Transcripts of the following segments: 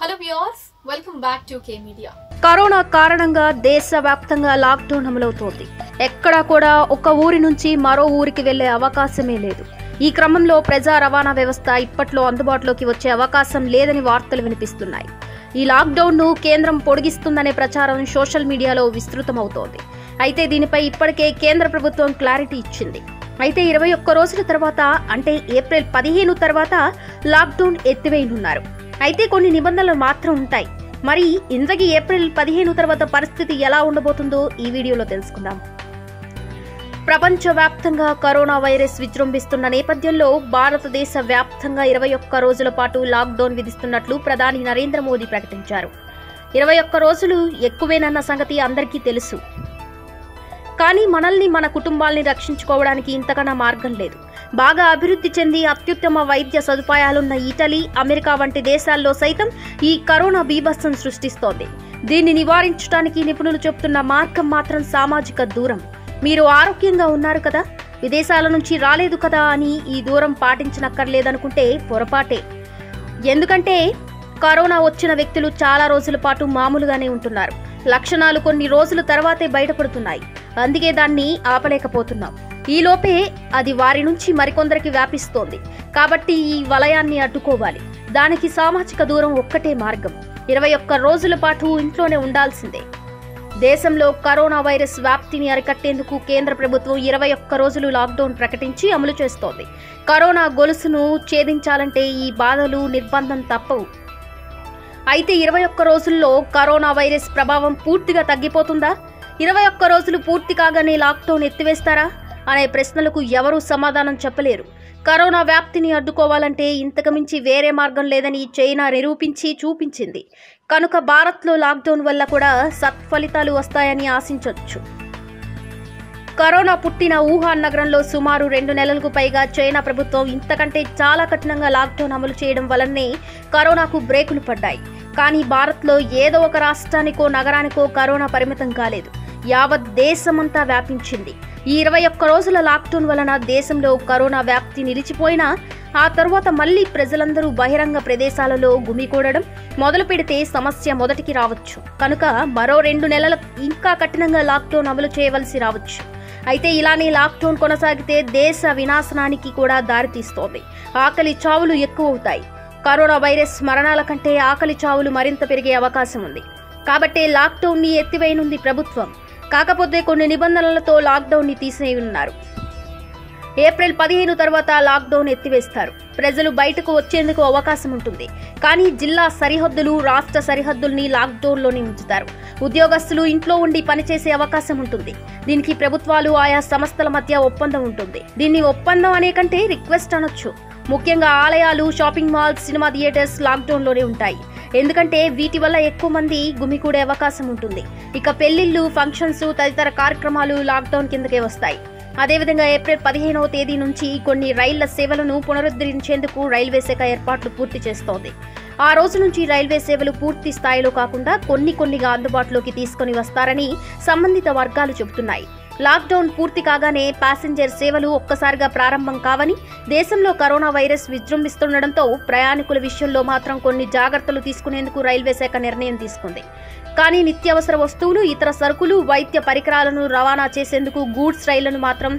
Hello viewers welcome back to K media corona కారణంగా దేశవ్యాప్తంగా lockdown అమలవుతోంది. ఎక్కడా కూడా ఒక ఊరి నుంచి మరో ఊరికి వెళ్ళే అవకాశమే లేదు. ఈ క్రమంలో ప్రజా రవాణా వ్యవస్థ ఇప్పట్లో అందుబాటులోకి వచ్చే అవకాశం లేదని వార్తలు వినిపిస్తున్నాయి. ఈ లాక్డౌన్ను కేంద్రం పొడిగిస్తుందనే ప్రచారం సోషల్ మీడియాలో విస్తృతమవుతోంది. అయితే దీనిపై ఇప్పటికే కేంద్ర ప్రభుత్వం క్లారిటీ ఇచ్చింది. అయితే ఇరవై ఒక్క రోజుల తర్వాత అంటే ఏప్రిల్ పదిహేను తర్వాత లాక్డౌన్ ఎత్తివేయనున్నారు. అయితే కొన్ని నిబంధనలు మాత్రం ఉంటాయి. మరి ఇంతకీ ఏప్రిల్ పదిహేను తర్వాత పరిస్థితి ఎలా ఉండబోతుందో ఈ వీడియోలో తెలుసుకుందాం. ప్రపంచవ్యాప్తంగా కరోనా వైరస్ విజృంభిస్తున్న నేపథ్యంలో భారతదేశ వ్యాప్తంగా ఇరవై ఒక్క రోజుల పాటు లాక్డౌన్ విధిస్తున్నట్లు ప్రధాని నరేంద్ర మోదీ ప్రకటించారు. ఇరవై ఒక్క రోజులు ఎక్కువేనన్న సంగతి అందరికీ తెలుసు. కానీ మనల్ని మన కుటుంబాల్ని రక్షించుకోవడానికి ఇంతకన్నా మార్గం లేదు. బాగా అభివృద్ధి చెంది అత్యుత్తమ వైద్య సదుపాయాలున్న ఇటలీ అమెరికా వంటి దేశాల్లో సైతం ఈ కరోనా బీభత్సం సృష్టిస్తోంది. దీన్ని నివారించడానికి నిపుణులు చెబుతున్న మార్గం మాత్రం సామాజిక దూరం. మీరు ఆరోగ్యంగా ఉన్నారు కదా? విదేశాల నుంచి రాలేదు కదా అని ఈ దూరం పాటించనక్కర్లేదనుకుంటే పొరపాటే. ఎందుకంటే కరోనా వచ్చిన వ్యక్తులు చాలా రోజుల పాటు మామూలుగానే ఉంటున్నారు. లక్షణాలు కొన్ని రోజుల తర్వాతే బయటపడుతున్నాయి. అందుకే దాన్ని ఆపలేకపోతున్నాం. ఈలోపే అది వారి నుంచి మరికొందరికి వ్యాపిస్తోంది. కాబట్టి ఈ వలయాన్ని అడ్డుకోవాలి. దానికి సామాజిక దూరం ఒక్కటే మార్గం. ఇరవై ఒక్క రోజుల పాటు ఇంట్లోనే ఉండాల్సిందే. దేశంలో కరోనా వైరస్ వ్యాప్తిని అరికట్టేందుకు కేంద్ర ప్రభుత్వం ఇరవై ఒక్క రోజులు లాక్డౌన్ ప్రకటించి అమలు చేస్తోంది. కరోనా గొలుసును ఛేదించాలంటే ఈ బాధలు నిర్బంధం తప్పవు. అయితే ఇరవై ఒక్క రోజుల్లో కరోనా వైరస్ ప్రభావం పూర్తిగా తగ్గిపోతుందా? ఇరవై ఒక్క రోజులు పూర్తి కాగానే లాక్డౌన్ ఎత్తివేస్తారా? అనే ప్రశ్నలకు ఎవరూ సమాధానం చెప్పలేరు. కరోనా వ్యాప్తిని అడ్డుకోవాలంటే ఇంతకుమించి వేరే మార్గం లేదని చైనా నిరూపించి చూపించింది. కనుక భారత్లో లాక్డౌన్ వల్ల కూడా సత్ఫలితాలు వస్తాయని ఆశించవచ్చు కరోనా పుట్టిన వుహాన్ నగరంలో సుమారు రెండు నెలలకు పైగా చైనా ప్రభుత్వం ఇంతకంటే చాలా కఠినంగా లాక్డౌన్ అమలు చేయడం వల్లనే కరోనాకు బ్రేకులు పడ్డాయి. కానీ భారత్లో ఏదో ఒక రాష్ట్రానికో నగరానికో కరోనా పరిమితం కాలేదు. యావత్ దేశమంతా వ్యాపించింది. ఈ ఇరవై ఒక్క రోజుల లాక్డౌన్ వలన దేశంలో కరోనా వ్యాప్తి నిలిచిపోయినా ఆ తర్వాత మళ్ళీ ప్రజలందరూ బహిరంగ ప్రదేశాలలో గుమికూడడం మొదలు పెడితే సమస్య మొదటికి రావచ్చు. కనుక మరో రెండు నెలల ఇంకా కఠినంగా లాక్డౌన్ అమలు చేయవలసి రావచ్చు. అయితే ఇలానే లాక్డౌన్ కొనసాగితే దేశ వినాశనానికి కూడా దారితీస్తోంది. ఆకలి చావులు ఎక్కువ అవుతాయి కరోనా వైరస్ మరణాల కంటే ఆకలి చావులు మరింత పెరిగే అవకాశం ఉంది. కాబట్టే లాక్డౌన్ని ఎత్తివేయనుంది ప్రభుత్వం. కాకపోతే కొన్ని నిబంధనలతో లాక్డౌన్ని తీసేయనున్నారు. ఏప్రిల్ పదిహేను తర్వాత లాక్డౌన్ ఎత్తివేస్తారు. ప్రజలు బయటకు వచ్చేందుకు అవకాశం ఉంటుంది. కానీ జిల్లా సరిహద్దులు రాష్ట్ర సరిహద్దుల్ని లాక్డౌన్లోనే ఉంచుతారు. ఉద్యోగస్తులు ఇంట్లో ఉండి పనిచేసే అవకాశం ఉంటుంది. దీనికి ప్రభుత్వాలు ఆయా సంస్థల మధ్య ఒప్పందం ఉంటుంది. దీన్ని ఒప్పందం అనే కంటే రిక్వెస్ట్ అనొచ్చు. ముఖ్యంగా ఆలయాలు షాపింగ్ మాల్స్ సినిమా థియేటర్స్ లాక్డౌన్లోనే ఉంటాయి. ఎందుకంటే వీటి వల్ల ఎక్కువ మంది గుమికూడే అవకాశం ఉంటుంది. ఇక పెళ్ళిళ్ళు ఫంక్షన్స్ తదితర కార్యక్రమాలు లాక్డౌన్ కిందకే వస్తాయి. అదేవిధంగా ఏప్రిల్ పదిహేనవ తేదీ నుంచి కొన్ని రైళ్ళ సేవలను పునరుద్ధరించేందుకు రైల్వే శాఖ ఏర్పాట్లు పూర్తి చేస్తోంది. ఆ రోజు నుంచి రైల్వే సేవలు పూర్తి స్థాయిలో కాకుండా కొన్ని కొన్నిగా అందుబాటులోకి తీసుకొని వస్తారని సంబంధిత వర్గాలు చెబుతున్నాయి. లాక్డౌన్ పూర్తి కాగానే ప్యాసింజర్ సేవలు ఒక్కసారిగా ప్రారంభం కావని దేశంలో కరోనా వైరస్ విజృంభిస్తుండటంతో ప్రయాణికుల విషయంలో మాత్రం కొన్ని జాగ్రత్తలు తీసుకునేందుకు రైల్వే శాఖ నిర్ణయం తీసుకుంది. కానీ నిత్యావసర వస్తువులు ఇతర సరుకులు వైద్య పరికరాలను రవాణా చేసేందుకు గూడ్స్ రైళ్ళను మాత్రం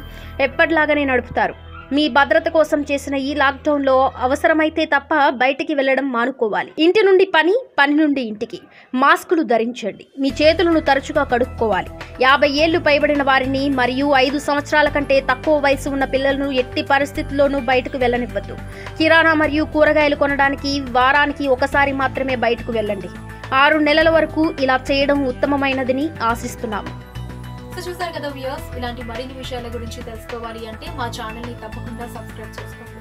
ఎప్పటిలాగానే నడుపుతారు. మీ భద్రత కోసం చేసిన ఈ లాక్డౌన్లో అవసరమైతే తప్ప బయటికి వెళ్ళడం మానుకోవాలి. ఇంటి నుండి పని పని నుండి ఇంటికి. మాస్కులు ధరించండి. మీ చేతులను తరచుగా కడుక్కోవాలి. యాభై ఏళ్ళు పైబడిన వారిని మరియు ఐదు సంవత్సరాల కంటే తక్కువ వయసు ఉన్న పిల్లలను ఎట్టి పరిస్థితుల్లోనూ బయటకు వెళ్ళనివ్వద్దు. కిరాణా మరియు కూరగాయలు కొనడానికి వారానికి ఒకసారి మాత్రమే బయటకు వెళ్ళండి. ఆరు నెలల వరకు ఇలా చేయడం ఉత్తమమైనదని ఆశిస్తున్నాము. సో చూసారు కదా వ్యూవర్స్? ఇలాంటి మరిన్ని విషయాల గురించి తెలుసుకోవాలి అంటే మా ఛానల్ని తప్పకుండా సబ్స్క్రైబ్ చేసుకోండి.